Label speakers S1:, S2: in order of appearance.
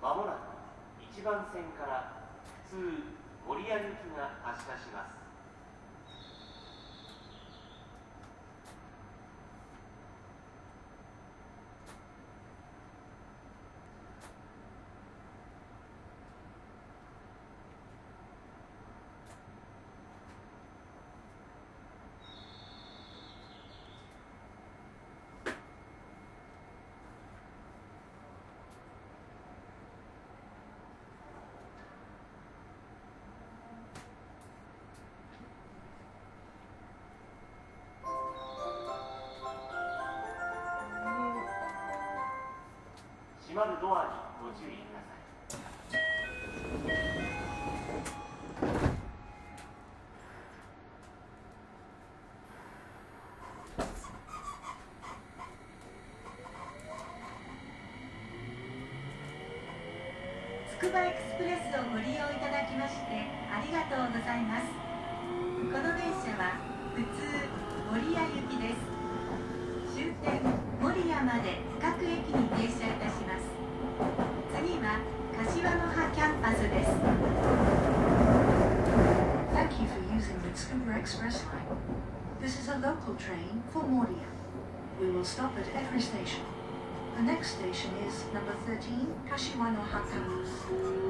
S1: まもなく1番線から普通守谷行きが発車します。閉まるドアにご注意ください
S2: つくばエクスプレスをご利用いただきましてありがとうございます。この電車は普通守谷行きです。
S3: Tsukuba Express line. This is a local train for Moria. We will stop at every station. The next station is number 13, Kashiwano Hakamas.